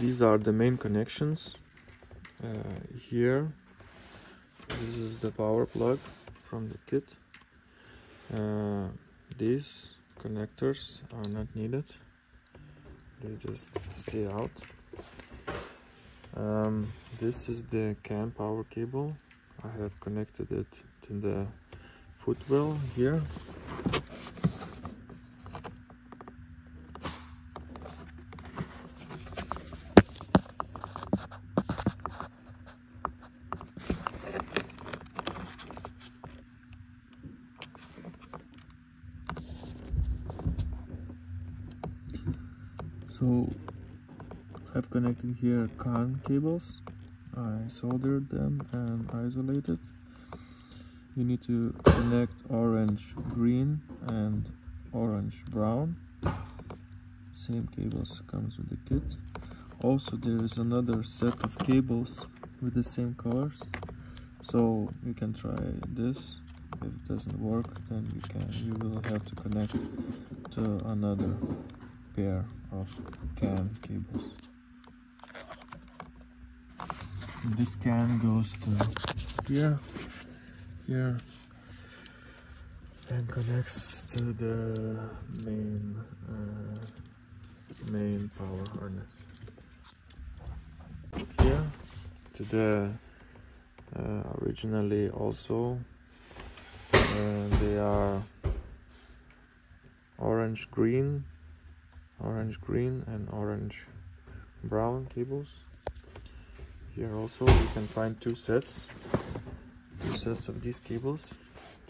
these are the main connections uh, here. This is the power plug from the kit. Uh, these connectors are not needed. They just stay out. Um, this is the CAN power cable. I have connected it to the footwell here so I've connected here CAN cables. I soldered them and isolated. You need to connect orange green and orange brown. Same cables comes with the kit. Also there is another set of cables with the same colors. So you can try this. If it doesn't work then you can you will have to connect to another pair of CAN cables. This CAN goes to here, here, and connects to the main uh, main power harness. Here to the uh, originally also uh, they are orange green orange green and orange brown cables. Here also you can find two sets two sets of these cables.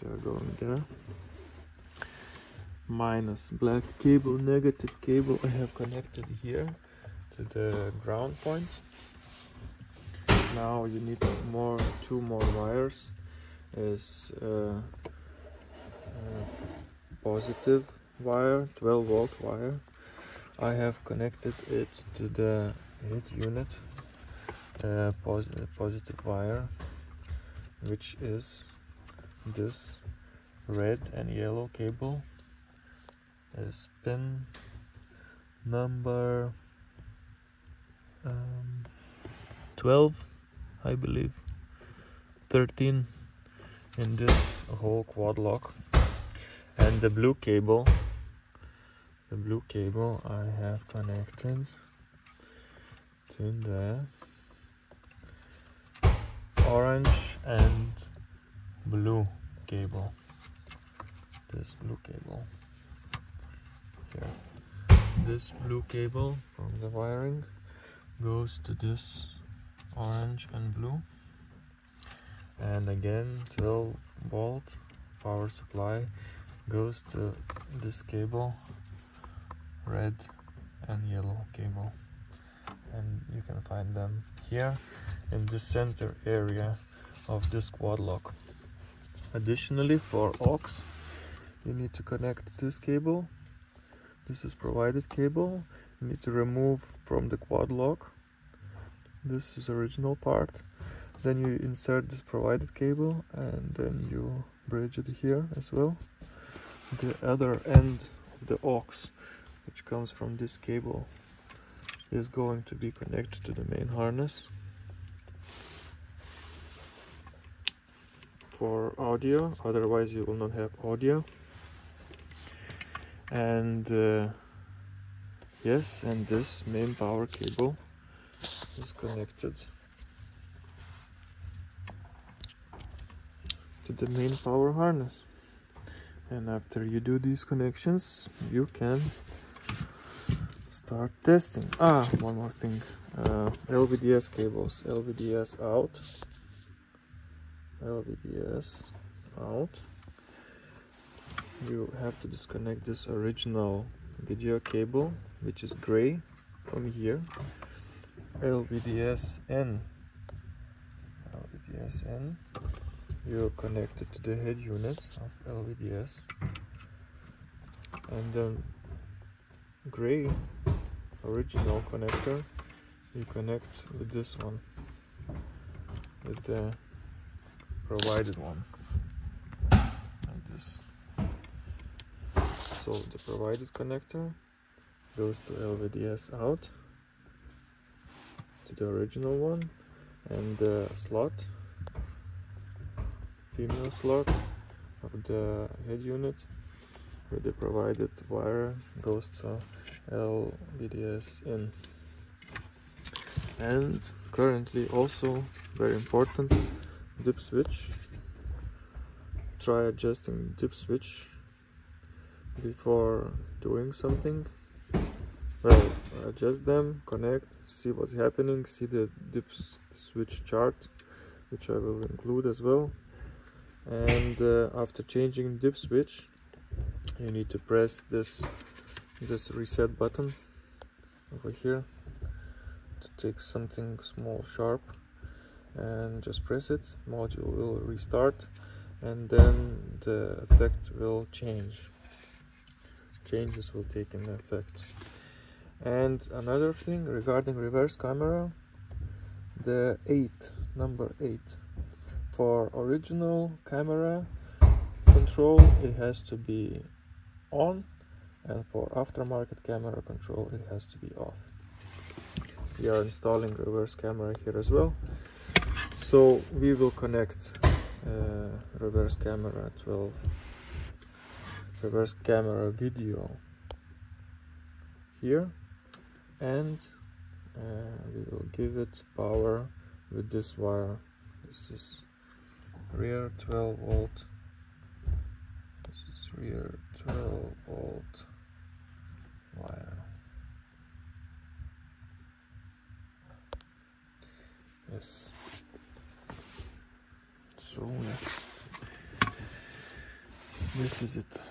They are going there. Minus black cable negative cable I have connected here to the ground point. Now you need more two more wires is uh, uh, positive wire 12 volt wire I have connected it to the head unit uh, pos positive wire which is this red and yellow cable. Is pin number um, 12 I believe. 13 in this whole quad lock. And the blue cable the blue cable I have connected to the orange and blue cable. This blue cable. Here. This blue cable from the wiring goes to this orange and blue. And again 12 volt power supply goes to this cable red and yellow cable. And you can find them here in the center area of this quad lock. Additionally for aux you need to connect this cable. This is provided cable. You need to remove from the quad lock. This is original part. Then you insert this provided cable and then you bridge it here as well. The other end of the aux which comes from this cable is going to be connected to the main harness for audio. Otherwise you will not have audio. And uh, yes and this main power cable is connected to the main power harness. And after you do these connections you can start testing. Ah one more thing. Uh, LVDS cables. LVDS out. LVDS out. You have to disconnect this original video cable which is gray from here. LVDS N. LVDS N. You connect it to the head unit of LVDS and then gray original connector. You connect with this one with the provided one. Like this. So the provided connector goes to LVDS out to the original one and the slot female slot of the head unit with the provided wire goes to LVDS in and currently also very important dip switch. Try adjusting dip switch before doing something. Well adjust them connect see what's happening see the dip switch chart which I will include as well. And uh, after changing dip switch you need to press this this reset button over here to take something small sharp and just press it. Module will restart and then the effect will change. Changes will take in effect. And another thing regarding reverse camera the 8 number 8 for original camera control it has to be on and for aftermarket camera control it has to be off. We are installing reverse camera here as well. So we will connect uh, reverse camera 12 reverse camera video here and uh, we will give it power with this wire. This is rear 12 volt rear 12 volt wire yes. So yeah. this is it